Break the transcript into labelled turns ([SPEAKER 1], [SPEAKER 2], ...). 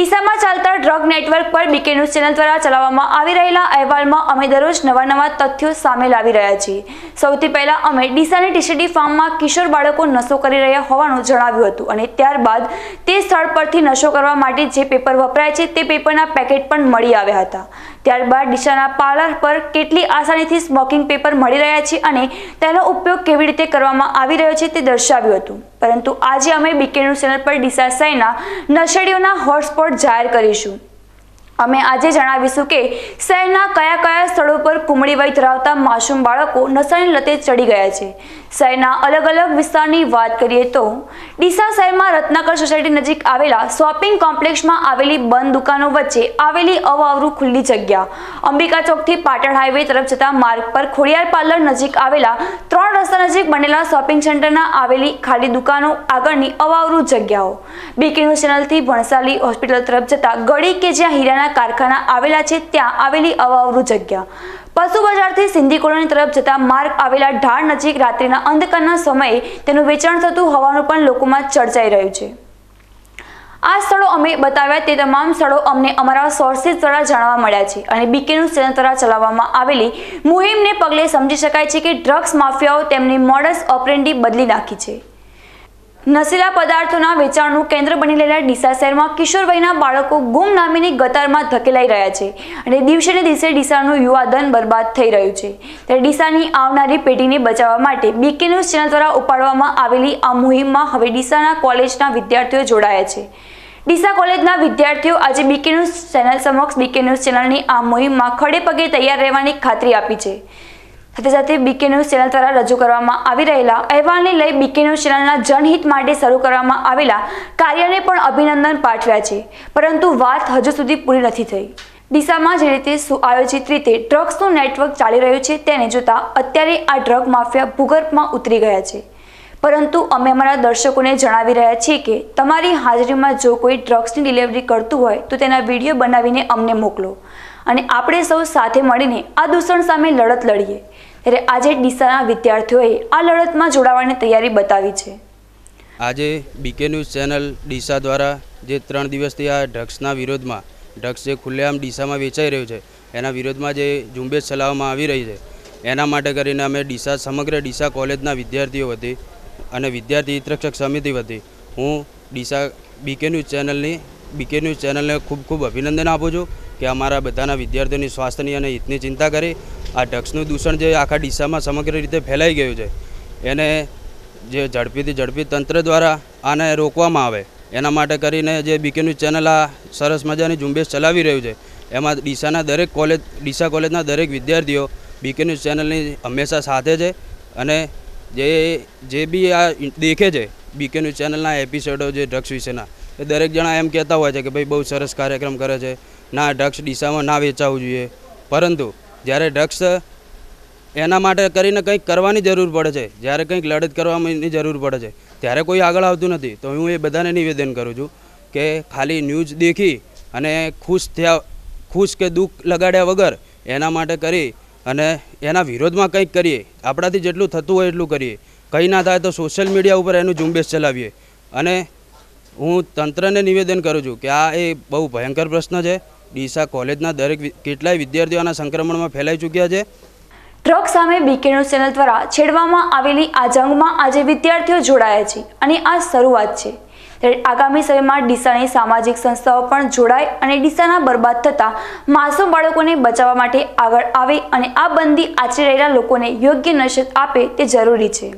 [SPEAKER 1] ડીસામાં ચાલતા drug network પર બીકે news channel દ્વારા ચલાવવામાં આવી રહેલા અહેવાલમાં અમે દરરોજ નવા નવા તથ્યો સામે લાવી રહ્યા છીએ. સૌથી પહેલા અમે ડીસાની ટીસીડી ફાર્મમાં કિશોર બાળકો નશો કરી રહ્યા હોવાનું જણાવ્યું હતું અને ત્યારબાદ તે સ્થળ પરથી નશો કરવા માટે જે પેપર વપરાય છે તે પેપરના પેકેટ પણ મળી આવ્યા હતા. ત્યારબાદ ડીસાના પાર્લર પર કેટલી આસાનીથી સ્મોકિંગ પેપર મળી રહ્યા છે અને તેનો ઉપયોગ કેવી રીતે કરવામાં આવી રહ્યો છે તે દર્શાવ્યું હતું. પરંતુ આજે અમે બીકે ન્યૂઝ ચેનલ પર ડીસા શહેરના નશેડીઓના હોટસ્પોટ જાહેર કરીશું. અમે આજે જણાવીશું કે શહેરના કયા કયા સ્થળો પર કુમળી વય ધરાવતા માસૂમ બાળકો નશાની લતે ચડી ગયા છે. શહેરના અલગ અલગ વિસ્તારની વાત કરીએ તો ડીસા શહેરમાં રત્નાકર સોસાયટી નજીક આવેલા શોપિંગ કોમ્પ્લેક્સમાં આવેલી બંધ દુકાનો વચ્ચે આવેલી અવાવરું ખુલ્લી જગ્યા. અંબિકા ચોકથી પાટણ હાઈવે તરફ જતા માર્ગ પર ખોડિયાર પાર્લર નજીક આવેલા ત્રણ રસ્તા નજીક બનેલા શોપિંગ સેન્ટરના આવેલી ખાલી દુકાનો આગળની અવાવરું જગ્યાઓ. બીકે ચેનલથી ભણસાલી હોસ્પિટલ તરફ જતા ગળી કે જ્યાં હીરાના કારખાના આવેલા છે, ત્યાં આવેલી અવાવરું જગ્યા. પશુ બજારથી સિંધી કોલોની તરફ જતા માર્ગ આવેલા ઢાળ નજીક રાત્રિના અંધકારના સમયે તેનું વેચાણ થતું હોવાનું પણ લોકોમાં ચર્ચાઈ રહ્યું છે. આ સ્થળો અમે બતાવ્યા તે તમામ સ્થળો અમને અમારા સોર્સિસ દ્વારા જાણવા મળ્યા છે અને બીકેનું સેન દ્વારા ચલાવવામાં આવેલી મુહિમને પગલે સમજી શકાય છે કે ડ્રગ્સ માફિયાઓ તેમની મોડસ ઓપરેન્ડી બદલી નાખી છે. નશીલા પદાર્થોના વેચાણનું કેન્દ્ર બની રહેલા ડીસા શહેરમાં કિશોર વયના બાળકો ગુમનામીની ગતારમાં ધકેલાઈ રહ્યા છે અને દિવસે ને દિવસે ડીસાનું યુવાધન બરબાદ થઈ રહ્યું છે. ત્યારે ડીસાની આવનારી પેઢીને બચાવવા માટે બીકે ન્યૂઝ ચેનલ દ્વારા ઉપાડવામાં આવેલી આ મુહિમમાં હવે ડીસાના કોલેજના વિદ્યાર્થીઓ જોડાયા છે. ડીસા કોલેજના વિદ્યાર્થીઓ આજે બીકે ન્યૂઝ ચેનલ સમક્ષ બીકે ન્યૂઝ ચેનલની આ મુહિમમાં ખડે પગે તૈયાર રહેવાની ખાતરી આપી છે. સાથે સાથે બીકે ન્યૂઝ ચેનલ દ્વારા રજૂ કરવામાં આવી રહેલા અહેવાલને લઈ બીકે ન્યૂઝ ચેનલના જનહિત માટે શરૂ કરવામાં આવેલા કાર્યને પણ અભિનંદન પાઠવ્યા છે. પરંતુ વાત હજુ સુધી પૂરી નથી થઈ. ડીસામાં જે રીતે સુઆયોજિત રીતે ડ્રગ્સનું નેટવર્ક ચાલી રહ્યું છે તેને જોતાં અત્યારે આ ડ્રગ માફિયા ભૂગર્ભમાં ઉતરી ગયા છે. પરંતુ અમે અમારા દર્શકોને જણાવી રહ્યા છીએ કે તમારી હાજરીમાં જો કોઈ ડ્રગ્સની ડિલિવરી કરતું હોય તો તેના વીડિયો બનાવીને અમને મોકલો. અને આપણે સૌ સાથે મળીને આ દૂષણ સામે લડત લડીએ. ત્યારે આજે ડીસાના વિદ્યાર્થીઓએ આ લડતમાં જોડાવાની તૈયારી બતાવી છે.
[SPEAKER 2] આજે બીકે ન્યૂઝ ચેનલ ડીસા દ્વારા જે ત્રણ દિવસથી આ ડ્રગ્સના વિરોધમાં, ડ્રગ્સ જે ખુલ્લેઆમ ડીસામાં વેચાઈ રહ્યું છે, એના વિરોધમાં જે ઝુંબેશ ચલાવવામાં આવી રહી છે, એના માટે કરીને અમે ડીસા, સમગ્ર ડીસા કોલેજના વિદ્યાર્થીઓ વતી અને વિદ્યાર્થી હિતરક્ષક સમિતિ વતી હું ડીસા બીકે ન્યૂઝ ચેનલની બીકે ન્યૂઝ ચેનલને ખૂબ ખૂબ અભિનંદન આપું છું કે અમારા બધાના વિદ્યાર્થીઓની સ્વાસ્થ્યની અને હિતની ચિંતા કરી આ ડ્રગ્સનું દૂષણ જે આખા ડીસામાં સમગ્ર રીતે ફેલાઈ ગયું છે, એને જે ઝડપીથી ઝડપી તંત્ર દ્વારા આને રોકવામાં આવે, એના માટે કરીને જે બીકે ન્યૂઝ ચેનલ આ સરસ મજાની ઝુંબેશ ચલાવી રહ્યું છે, એમાં ડીસાના દરેક કોલેજ, ડીસા કોલેજના દરેક વિદ્યાર્થીઓ બીકે ન્યૂઝ ચેનલની હંમેશા સાથે છે અને જે જે બી આ દેખે છે બીકે ન્યૂઝ ચેનલના એપિસોડો જે ડ્રગ્સ વિશેના, એ દરેક જણા એમ કહેતા હોય છે કે ભાઈ બહુ સરસ કાર્યક્રમ કરે છે, ના ડ્રગ્સ ડીસામાં ના વેચાવવું જોઈએ, પરંતુ જ્યારે ડ્રગ્સ એના માટે કરીને કંઈક કરવાની જરૂર પડે છે, જ્યારે કંઈક લડત કરવાની જરૂર પડે છે, ત્યારે કોઈ આગળ આવતું નથી. તો હું એ બધાને નિવેદન કરું છું કે ખાલી ન્યૂઝ દેખી અને ખુશ થયા, ખુશ કે દુઃખ લગાડ્યા વગર એના માટે કરી અને એના વિરોધમાં કંઈક કરીએ. આપણાથી જેટલું થતું હોય એટલું કરીએ. કંઈ ના થાય તો સોશિયલ મીડિયા ઉપર એનું ઝુંબેશ ચલાવીએ. અને હું તંત્રને નિવેદન કરું છું કે આ એ બહુ ભયંકર પ્રશ્ન છે. ડીસા કોલેજના દરેક કેટલાય વિદ્યાર્થીઓના સંક્રમણમાં ફેલાઈ ચૂક્યા છે.
[SPEAKER 1] ટ્રક સામે બીકે ન્યૂઝ ચેનલ દ્વારા છેડવામાં આવેલી આ જંગમાં આજે વિદ્યાર્થીઓ જોડાયા છે અને આ શરૂઆત છે. ત્યારે આગામી સમયમાં ડીસાની સામાજિક સંસ્થાઓ પણ જોડાય અને ડીસાના બરબાદ થતા માસૂમ બાળકોને બચાવવા માટે આગળ આવે અને આ બંદી આચરી રહેલા લોકોને યોગ્ય નશત આપે તે જરૂરી છે.